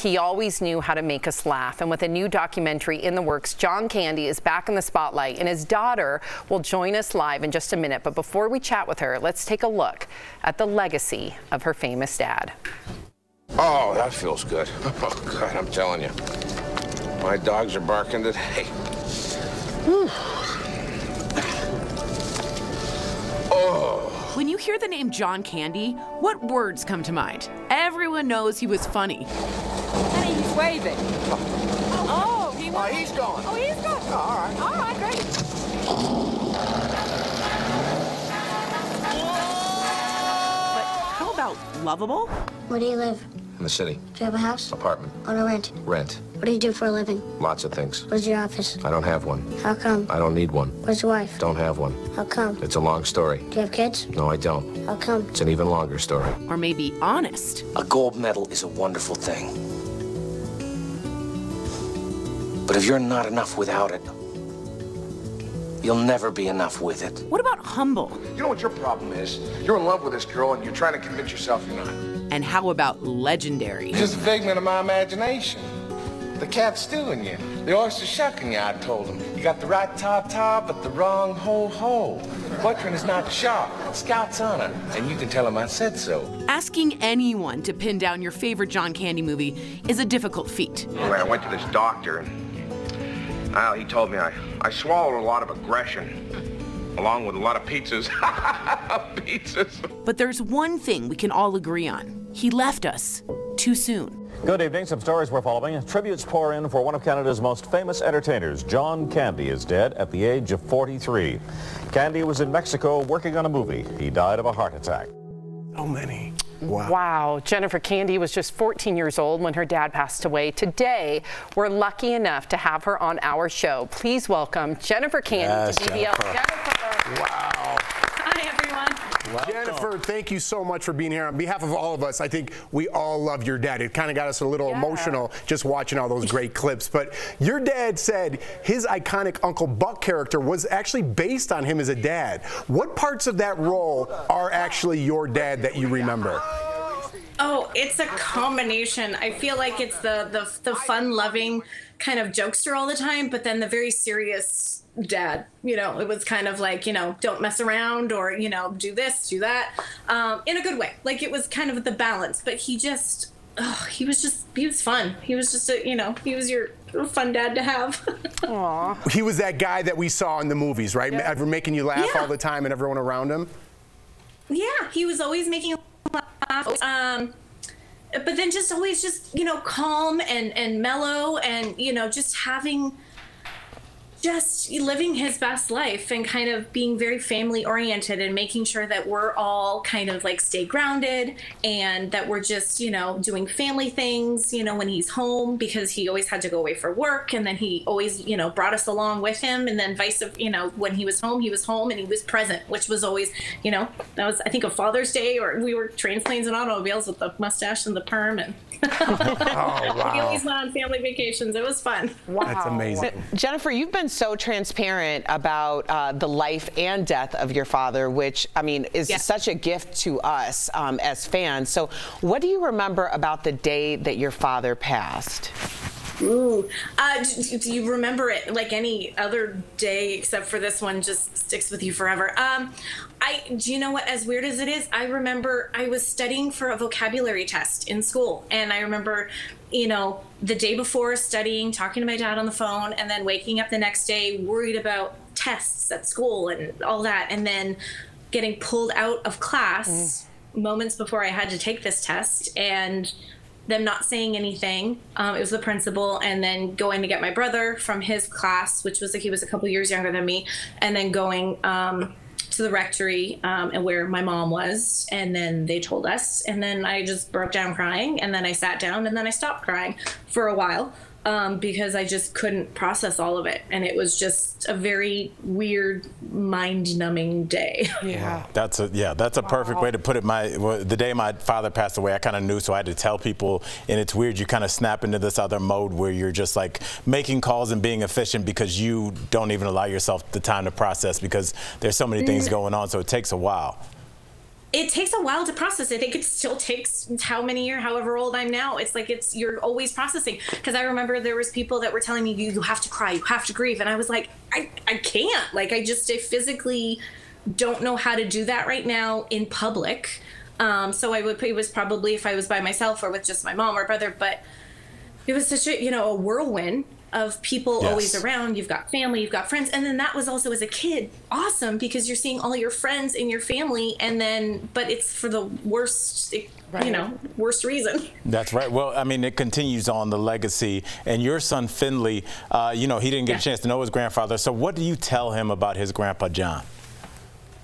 He always knew how to make us laugh. And with a new documentary in the works, John Candy is back in the spotlight, and his daughter will join us live in just a minute. But before we chat with her, let's take a look at the legacy of her famous dad. Oh, that feels good. Oh, God, I'm telling you. My dogs are barking today. Oh. When you hear the name John Candy, what words come to mind? Everyone knows he was funny. Honey, he's waving. Oh, he Oh, he's going. Oh, he's going. Oh, all right. All right, great. But how about lovable? Where do you live? In the city. Do you have a house? Apartment. On a rent? Rent. What do you do for a living? Lots of things. Where's your office? I don't have one. How come? I don't need one. Where's your wife? Don't have one. How come? It's a long story. Do you have kids? No, I don't. How come? It's an even longer story. Or maybe honest? A gold medal is a wonderful thing. But if you're not enough without it, you'll never be enough with it. What about humble? You know what your problem is? You're in love with this girl and you're trying to convince yourself you're not. And how about legendary? Just a figment of my imagination. The cat's stealing you. The oyster shucking you, I told him. You got the right ta-ta, but the wrong ho-ho. Boyfriend is not sharp. Scout's honor. And you can tell him I said so. Asking anyone to pin down your favorite John Candy movie is a difficult feat. Anyway, I went to this doctor and well, he told me I, I swallowed a lot of aggression, along with a lot of pizzas. pizzas. But there's one thing we can all agree on. He left us too soon. Good evening. Some stories we're following. Tributes pour in for one of Canada's most famous entertainers. John Candy is dead at the age of 43. Candy was in Mexico working on a movie. He died of a heart attack. So many. Wow. Wow. Jennifer Candy was just 14 years old when her dad passed away. Today, we're lucky enough to have her on our show. Please welcome Jennifer Candy Yes, to DBL. Jennifer. Jennifer. Wow. Hi, everyone. Jennifer, thank you so much for being here. On behalf of all of us, I think we all love your dad. It kind of got us a little Yeah. emotional just watching all those great clips. But your dad said his iconic Uncle Buck character was actually based on him as a dad. What parts of that role are actually your dad that you remember? Oh, it's a combination. I feel like it's the the, the fun loving kind of jokester all the time, but then the very serious dad. You know, it was kind of like, you know, don't mess around or, you know, do this, do that. Um, in a good way. Like it was kind of the balance. But he just oh, he was just he was fun. He was just a you know, he was your fun dad to have. Aww. He was that guy that we saw in the movies, right? Yeah. Ever making you laugh Yeah. all the time and everyone around him? Yeah, he was always making laugh. Um, but then just always just you know calm and and mellow and you know just having just living his best life and kind of being very family oriented and making sure that we're all kind of like stay grounded and that we're just you know doing family things you know when he's home because he always had to go away for work and then he always you know brought us along with him and then vice of, you know when he was home he was home and he was present which was always you know that was i think a father's day or we were trains planes and automobiles with the mustache and the perm and Oh, we wow. always went on family vacations it was fun That's amazing. Jennifer, you've been so transparent about uh, the life and death of your father, which, I mean, is such a gift to us um, as fans. So, what do you remember about the day that your father passed? Ooh, uh, do, do you remember it like any other day except for this one? Just sticks with you forever. Um, I do you know what? As weird as it is, I remember I was studying for a vocabulary test in school, and I remember, you know, the day before studying, talking to my dad on the phone, and then waking up the next day worried about tests at school and all that, and then getting pulled out of class moments before I had to take this test, and them not saying anything. Um, it was the principal, and then going to get my brother from his class, which was like he was a couple years younger than me, and then going um, to the rectory um, and where my mom was, and then they told us, and then I just broke down crying, and then I sat down, and then I stopped crying for a while. Um, because I just couldn't process all of it, and it was just a very weird, mind-numbing day. Yeah. That's a yeah. That's a perfect way to put it. My well, the day my father passed away, I kind of knew, so I had to tell people. And it's weird. You kind of snap into this other mode where you're just like making calls and being efficient because you don't even allow yourself the time to process because there's so many things going on. So it takes a while. It takes a while to process. I think it still takes how many years, however old I'm now. It's like it's you're always processing. Because I remember there was people that were telling me you, you have to cry, you have to grieve, and I was like, I I can't. Like I just I physically don't know how to do that right now in public. Um, so I would it was probably if I was by myself or with just my mom or brother, but it was such a you know a whirlwind of people Yes. always around. You've got family, you've got friends, and then that was also as a kid awesome because you're seeing all your friends and your family, and then but it's for the worst, you know, worst reason. That's right. Well, I mean, it continues on the legacy. And your son, Finley, uh, you know, he didn't get a chance to know his grandfather. So what do you tell him about his grandpa, John?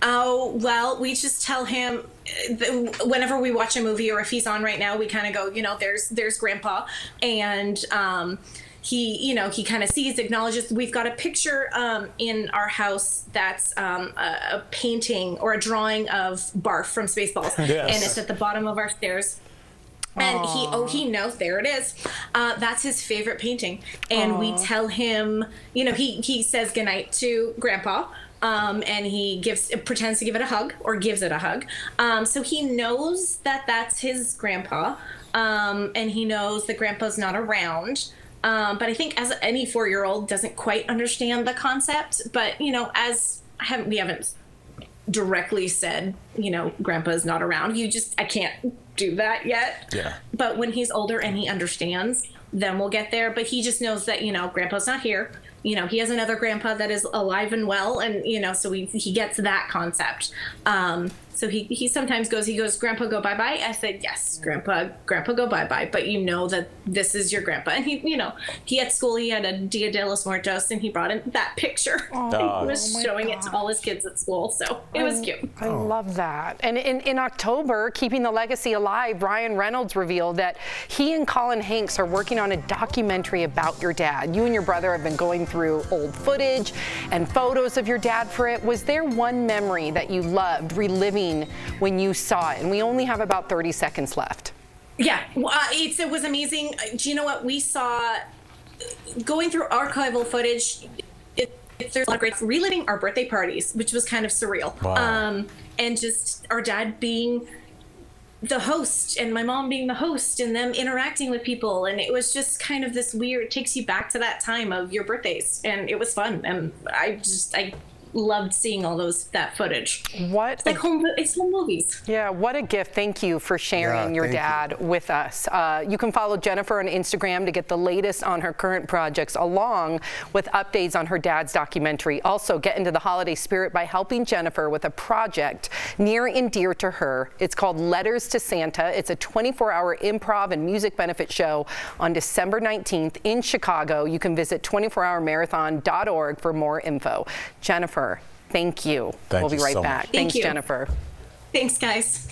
Oh, well, we just tell him uh, whenever we watch a movie or if he's on right now, we kind of go, you know, there's there's grandpa and um he, you know, he kind of sees, acknowledges. We've got a picture um, in our house that's um, a, a painting or a drawing of Barf from Spaceballs, Yes. and it's at the bottom of our stairs. And he, oh, he knows. There it is. Uh, that's his favorite painting. And we tell him, you know, he he says goodnight to Grandpa, um, and he gives pretends to give it a hug or gives it a hug. Um, so he knows that that's his grandpa, um, and he knows that Grandpa's not around. Um, but I think as any four year old doesn't quite understand the concept. But you know, as I haven't we haven't directly said, you know, grandpa's not around. You just, I can't do that yet. Yeah. But when he's older and he understands, then we'll get there. But he just knows that, you know, grandpa's not here. You know, he has another grandpa that is alive and well. And, you know, so he, he gets that concept. Um, so he, he sometimes goes, he goes, Grandpa, go bye bye. I said, Yes, Grandpa, Grandpa, go bye bye. But you know that this is your grandpa. And he, you know, he at school, he had a Dia de los Muertos and he brought in that picture. Oh, he was my showing it to all his kids at school. So it was cute. I love that. And in, in October, keeping the legacy alive, Ryan Reynolds revealed that he and Colin Hanks are working on a documentary about your dad. You and your brother have been going through old footage and photos of your dad for it. Was there one memory that you loved reliving when you saw it? And we only have about 30 seconds left. Yeah, well, uh, it's, it was amazing. Uh, Do you know what we saw? Going through archival footage, it, it, there's a lot of great reliving our birthday parties, which was kind of surreal. Wow. Um, and just our dad being the host and my mom being the host and them interacting with people. And it was just kind of this weird it takes you back to that time of your birthdays. And it was fun. And i just i loved seeing all those that footage what it's like home it's home movies Yeah, what a gift. Thank you for sharing Yeah, your thank you. dad with us. Uh, you can follow Jennifer on Instagram to get the latest on her current projects, along with updates on her dad's documentary. Also, get into the holiday spirit by helping Jennifer with a project near and dear to her. It's called Letters to Santa. It's a 24 hour improv and music benefit show on December 19th in Chicago. You can visit 24hourmarathon.org for more info. Jennifer, thank you. Thank we'll be you right so back. Thank Thanks, you. Jennifer. thanks guys